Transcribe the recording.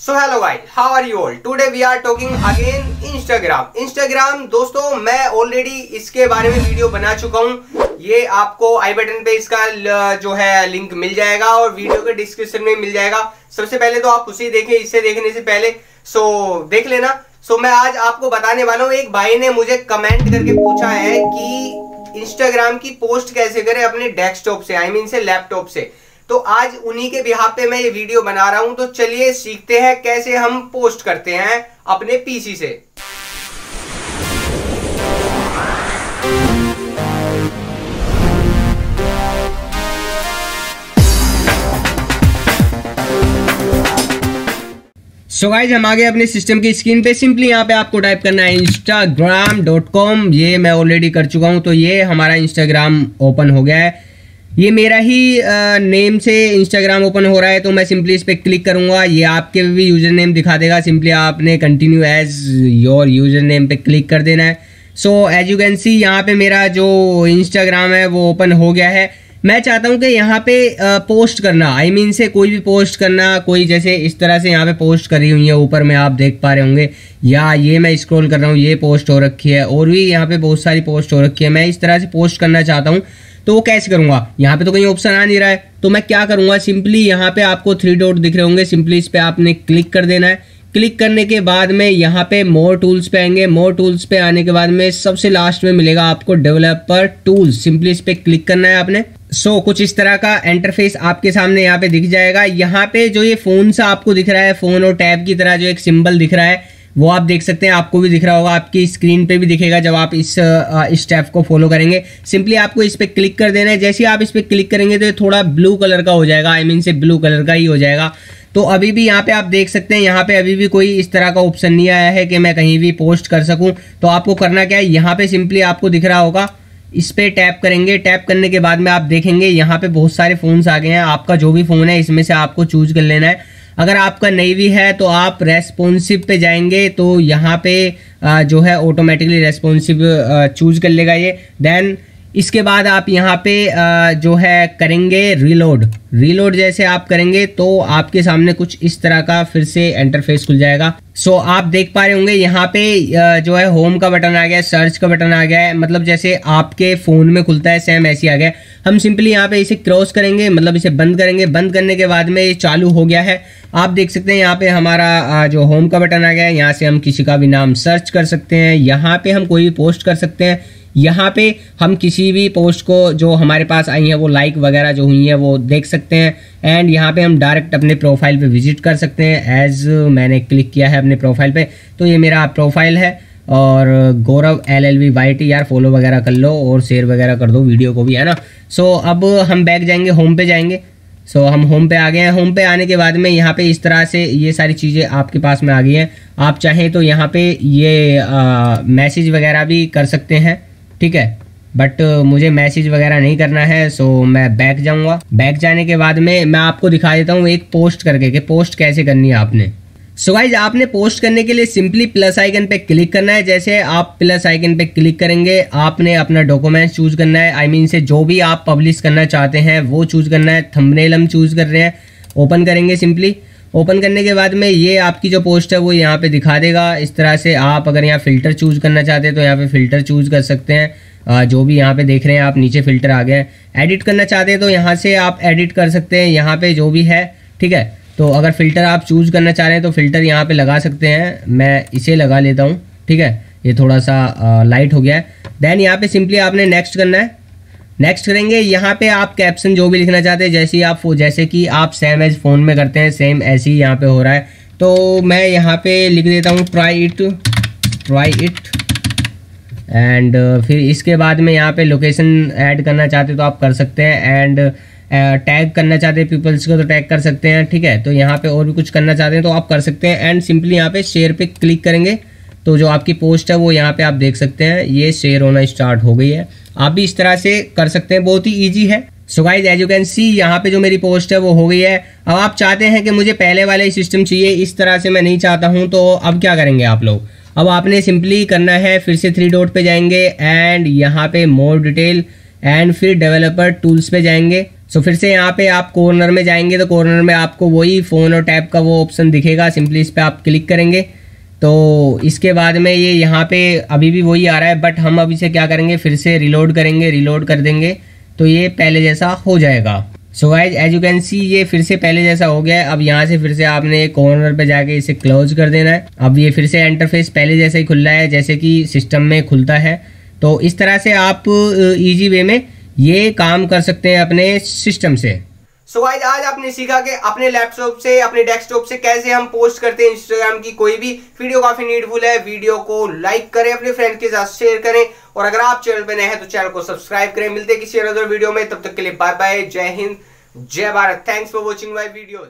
So hello guys how are you all today we are talking again Instagram Instagram दोस्तों मैं already इसके बारे में वीडियो बना चुका हूँ। ये आपको आई बटन पे इसका जो है लिंक मिल जाएगा और वीडियो के डिस्क्रिप्शन में मिल जाएगा। सबसे पहले तो आप उसे देखें इससे देखने से पहले। सो so, देख लेना। सो so, मैं आज आपको बताने वाला हूँ एक भाई ने मुझे कमेंट करके पूछा है कि इंस्टाग्राम की पोस्ट कैसे करें अपने डेस्कटॉप से आई I मीन mean से लैपटॉप से। तो आज उन्हीं के बिहार पे मैं ये वीडियो बना रहा हूँ तो चलिए सीखते हैं कैसे हम पोस्ट करते हैं अपने पीसी से सो। So गाइज़ हम आगे अपने सिस्टम की स्क्रीन पे। सिंपली यहाँ पे आपको टाइप करना है इंस्टाग्राम डॉट कॉम ये मैं ऑलरेडी कर चुका हूँ तो ये हमारा इंस्टाग्राम ओपन हो गया है। ये मेरा ही नेम से इंस्टाग्राम ओपन हो रहा है तो मैं सिंपली इस पर क्लिक करूँगा। ये आपके भी यूज़र नेम दिखा देगा। सिंपली आपने continue as your user name पे क्लिक कर देना है। So as you can see यहाँ पे मेरा जो इंस्टाग्राम है, वो ओपन हो गया है। मैं चाहता हूँ कि यहाँ पे पोस्ट करना। आई I मीन mean से कोई भी पोस्ट करना, कोई जैसे इस तरह से यहाँ पे पोस्ट करी हुई है, ऊपर में आप देख पा रहे होंगे। या ये मैं स्क्रॉल कर रहा हूँ, ये पोस्ट हो रखी है, और भी यहाँ पे बहुत सारी पोस्ट हो रखी है। मैं इस तरह से पोस्ट करना चाहता हूँ। तो वो कैसे करूँगा? यहाँ पे तो कहीं ऑप्शन आ नहीं रहा है। तो मैं क्या करूँगा? सिंपली यहाँ पे आपको थ्री डॉट दिख रहे होंगे। सिंपली इस पे आपने क्लिक कर देना है। क्लिक करने के बाद में यहाँ पे मोर टूल्स पे आएँगे। मोर टूल्स पे आने के बाद में सबसे लास्ट में मिलेगा आपको डेवलपर टूल्स सिंपली इस पे क्लिक करना है आपने। सो so, कुछ इस तरह का इंटरफेस आपके सामने यहाँ पे दिख जाएगा। यहाँ पे जो ये फ़ोन सा आपको दिख रहा है फ़ोन और टैब की तरह जो एक सिंबल दिख रहा है वो आप देख सकते हैं, आपको भी दिख रहा होगा, आपकी स्क्रीन पे भी दिखेगा जब आप इस स्टेप को फॉलो करेंगे। सिंपली आपको इस पर क्लिक कर देना है। जैसे ही आप इस पर क्लिक करेंगे तो ये थोड़ा ब्लू कलर का हो जाएगा। आई I मीन mean से ब्लू कलर का ही हो जाएगा। तो अभी भी यहाँ पे आप देख सकते हैं, यहाँ पे अभी भी कोई इस तरह का ऑप्शन नहीं आया है कि मैं कहीं भी पोस्ट कर सकूँ। तो आपको करना क्या है, यहाँ पे सिंपली आपको दिख रहा होगा, इस पर टैप करेंगे। टैप करने के बाद में आप देखेंगे, यहाँ पे बहुत सारे फोन्स आ गए हैं। आपका जो भी फ़ोन है, इसमें से आपको चूज़ कर लेना है। अगर आपका नेवी है तो आप रेस्पॉन्सिव पे जाएँगे तो यहाँ पे जो है ऑटोमेटिकली रेस्पॉन्सिव चूज़ कर लेगा ये। देन इसके बाद आप यहाँ पे जो है करेंगे रीलोड रीलोड जैसे आप करेंगे तो आपके सामने कुछ इस तरह का फिर से इंटरफेस खुल जाएगा। सो so, आप देख पा रहे होंगे यहाँ पे जो है होम का बटन आ गया सर्च का बटन आ गया है। मतलब जैसे आपके फ़ोन में खुलता है सेम ऐसी आ गया हम सिंपली यहाँ पे इसे क्रॉस करेंगे मतलब इसे बंद करेंगे। बंद करने के बाद में ये चालू हो गया है। आप देख सकते हैं यहाँ पे हमारा जो होम का बटन आ गया है, यहाँ से हम किसी का भी नाम सर्च कर सकते हैं। यहाँ पे हम कोई भी पोस्ट कर सकते हैं। यहाँ पे हम किसी भी पोस्ट को जो हमारे पास आई है, वो लाइक वगैरह जो हुई है, वो देख सकते हैं। एंड यहाँ पे हम डायरेक्ट अपने प्रोफ़ाइल पे विज़िट कर सकते हैं एज मैंने क्लिक किया है अपने प्रोफ़ाइल पे। तो ये मेरा प्रोफ़ाइल है। और Gaurav L L V Y T यार फॉलो वगैरह कर लो और शेयर वगैरह कर दो वीडियो को भी है ना? सो अब हम बैक जाएँगे होम पे जाएँगे। सो so, हम होम पे आ गए हैं। होम पे आने के बाद में यहाँ पे इस तरह से ये सारी चीज़ें आपके पास में आ गई हैं। आप चाहें तो यहाँ पे ये मैसेज वगैरह भी कर सकते हैं ठीक है? बट मुझे मैसेज वगैरह नहीं करना है सो so मैं बैक जाऊँगा। बैक जाने के बाद में मैं आपको दिखा देता हूँ एक पोस्ट करके कि पोस्ट कैसे करनी है आपने। सो so गाइज़ आपने पोस्ट करने के लिए सिंपली प्लस आइकन पे क्लिक करना है। जैसे आप प्लस आइकन पे क्लिक करेंगे, आपने अपना डॉक्यूमेंट चूज़ करना है। आई I मीन mean से जो भी आप पब्लिश करना चाहते हैं, वो चूज़ करना है। थंबनेल हम चूज़ कर रहे हैं। ओपन करेंगे सिंपली ओपन करने के बाद में ये आपकी जो पोस्ट है, वो यहाँ पे दिखा देगा। इस तरह से आप अगर यहाँ फ़िल्टर चूज़ करना चाहते हैं तो यहाँ पे फ़िल्टर चूज़ कर सकते हैं। जो भी यहाँ पे देख रहे हैं आप, नीचे फ़िल्टर आ गए एडिट करना चाहते हैं तो यहाँ से आप एडिट कर सकते हैं। यहाँ पे जो भी है, ठीक है? तो अगर फ़िल्टर आप चूज़ करना चाह रहे हैं तो फ़िल्टर यहाँ पे लगा सकते हैं। मैं इसे लगा लेता हूँ, ठीक है? ये थोड़ा सा लाइट हो गया है। देन यहाँ पे सिंपली आपने नेक्स्ट करना है। नेक्स्ट करेंगे, यहाँ पे आप कैप्शन जो भी लिखना चाहते हैं, जैसे ही आप जैसे कि आप सेम एज फ़ोन में करते हैं सेम ऐसे ही यहाँ पे हो रहा है। तो मैं यहाँ पे लिख देता हूँ try it try it and फिर इसके बाद में यहाँ पे लोकेशन ऐड करना चाहते तो आप कर सकते हैं। एंड टैग करना चाहते हैं पीपल्स को तो टैग कर सकते हैं, ठीक है? तो यहाँ पे और भी कुछ करना चाहते हैं तो आप कर सकते हैं एंड सिंपली यहाँ पे शेयर पे क्लिक करेंगे तो जो आपकी पोस्ट है वो यहाँ पे आप देख सकते हैं, ये शेयर होना स्टार्ट हो गई है। आप भी इस तरह से कर सकते हैं, बहुत ही ईजी है। So guys as you can see यहाँ पे जो मेरी पोस्ट है वो हो गई है। अब आप चाहते हैं कि मुझे पहले वाले सिस्टम चाहिए, इस तरह से मैं नहीं चाहता हूँ तो अब क्या करेंगे आप लोग? अब आपने सिंपली करना है, फिर से थ्री डॉट पे जाएँगे एंड यहाँ पे मोर डिटेल एंड फिर डेवलपर टूल्स पे जाएँगे। सो फिर से यहाँ पे आप कॉर्नर में जाएँगे तो कॉर्नर में आपको वही फ़ोन और टैब का वो ऑप्शन दिखेगा। सिंपली इस पर आप क्लिक करेंगे। तो इसके बाद में ये यहाँ पे अभी भी वही आ रहा है बट हम अभी से क्या करेंगे? फिर से रिलोड करेंगे रिलोड कर देंगे। तो ये पहले जैसा हो जाएगा। So guys as you can see ये फिर से पहले जैसा हो गया है। अब यहाँ से फिर से आपने कॉर्नर पे जाके इसे क्लोज कर देना है। अब ये फिर से इंटरफेस पहले जैसा ही खुल रहा है, जैसे कि सिस्टम में खुलता है। तो इस तरह से आप ईजी वे में ये काम कर सकते हैं अपने सिस्टम से। सो so गाइज़ आज आपने सीखा कि अपने लैपटॉप से, अपने डेस्कटॉप से कैसे हम पोस्ट करते हैं इंस्टाग्राम की कोई भी। वीडियो काफ़ी नीडफुल है। वीडियो को लाइक करें, अपने फ्रेंड के साथ शेयर करें। और अगर आप चैनल पर नए हैं तो चैनल को सब्सक्राइब करें। मिलते हैं किसी अदर वीडियो में। तब तक के लिए बाय बाय जय हिंद, जय Bharat. Thanks for watching my videos